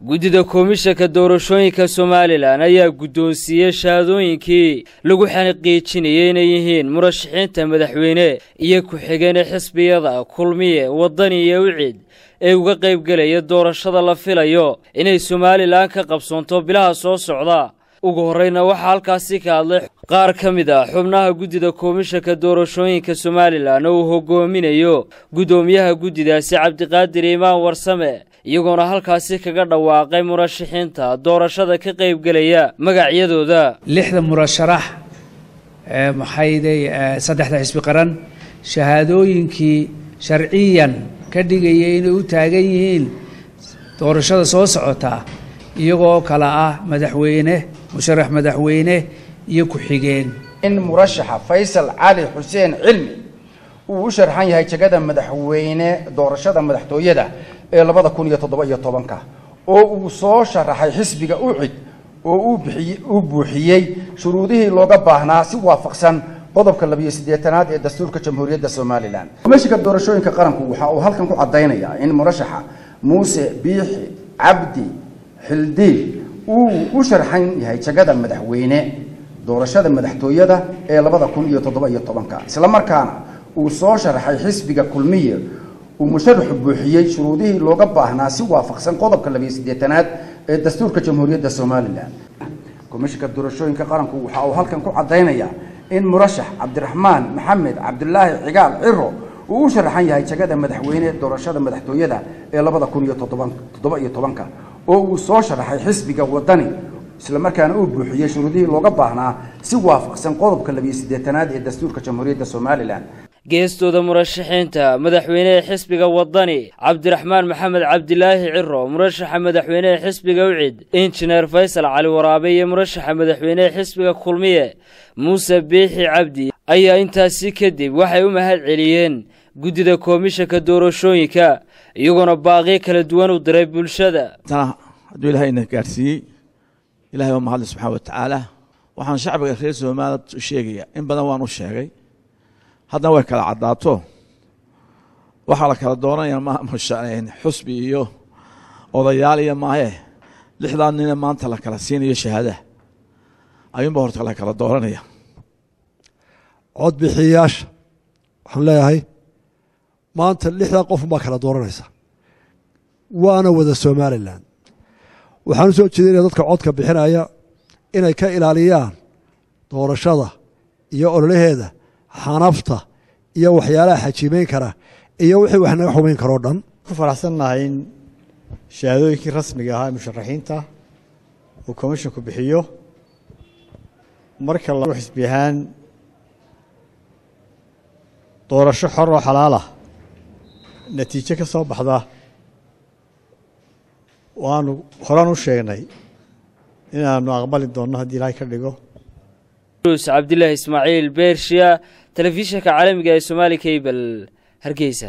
guddida komishanka doorashooyinka somalilan ayaa guddoonsiiyey shahaadooyinkii lagu xaqiijinayay inay yihiin murashaxiinta madaxweyne iyo ku-xigeenee xisbiyada kulmiye waddani iyo wicid ee uga qaybgelaya doorashada la filayo inay somalilan ka qabsoonto bilaha soo socda. Ugu horreyna waxaa halkaasi ka hadlay qaar ka mid ah xubnaha guddida komishanka doorashooyinka somalilan oo uu hogoominayo guddoomiyaha guddidaasi cabdiqaadir imaan warsame iyagoona halkaasi kaga dhawaaqay murashaxiinta doorashada ka qaybgelaya magacyadooda. lixda murasharax maxayday saddexda xisbi qaran shahaadooyinkii sharciyan ka dhigaya inay u taagan yihiin doorashada soo socota iyagoo kale ah madaxweyne musharax madaxweyne iyo ku-xigeen in murashaxa faysal cali xuseen cilmi uu u sharxan yahay jegada madaxweyne doorashada madaxtooyada ee labada kun iyo toddoba iyo tobanka oo uu soo sharaxay xisbiga ucid oo uu buuxiyey shuruudihii looga baahnaa si waafaqsan qodobka labiyo siddeetanaad ee dastuurka jamhuuriyadda somalilan. Komishinka doorashooyinka qaranku waxa uu halkan ku caddaynayaa in murashaxa muuse biixi cabdi xildiil uu u sharxan yahay jagada madaxweyne doorashada madaxtooyada ee labada kun iyo toddoba iyo tobanka. Islamarkaana uu soo sharaxay xisbiga kulmiye uu musharaxu buuxiyey shuruudihii looga baahnaa si waafaqsan qodobka labiyo siddeetanaad ee dastuurka jamhuuriyadda somalilan komishinka doorashooyinka qaranku waxa uu halkan ku caddaynayaa in murashax cabdiraxmaan maxamed cabdulaahi cigaal ciro uu u sharaxan yahay jagada madaxweyne doorashada madaxtooyada ee labada kun iyo toddoba iyo tobanka oo uu soo sharaxay xisbiga wadani islamarkaana uu buuxiyey shuruudihii looga baahnaa si waafaqsan qodobka labiyo siddeetanaad ee dastuurka jamhuuriyadda somalilan geestooda murashaxiinta madaxweyne ee xisbiga waddani cabdiraxmaan maxamed cabdilaahi ciro murashaxa madaxweyne ee xisbiga ucid injineer faysal cali waraabe iyo murashaxa madaxweyne ee xisbiga kulmiye muuse biixi cabdi ayaa intaasi kadib waxay u mahad celiyeen guddida komishanka doorashooyinka iyagoona baaqyo kala duwan u diray bulshada. Hadduu ilaahayna gaadhsiiyey ilahay waa mahadle subxaana wa tacaala waxaan shacbiga reer somaliland u sheegayaa in badan waan u sheegay haddana way kala caddaato. Waxaa la kala doonaya xusbi iyo odayaal iyo maahe. Lixdaa nine maanta la kala siinayo shahaadaha ayuunba horta la kala dooranaya. Codbixiyayaasha waxaan leeyahay maanta lixdaa qofun baa kala dooranaysa. Waana wada somalilan waxaan u soo jeedinaya dadka codka bixinaya inay ka ilaaliyaan doorashada iyo ololaheeda xanafta iyo waxyaalaha xajiimeyn kara iyo wixii wax naga xumayn karoo dhan. Ku faraxsannahay in shahaadooyinkii rasmiga ahaa ee musharaxiinta uu komishinku bixiyo. Marka la xisbi ahaan doorasho xor oo xalaalah natiijo ka soo baxda waanu horaan u sheegnay inaanu aqbali doonno haddii ilaahay ka dhigo. Cabdilaahi ismaaciil beershiya telefishinka caalamiga ee somaali kabel hargeysa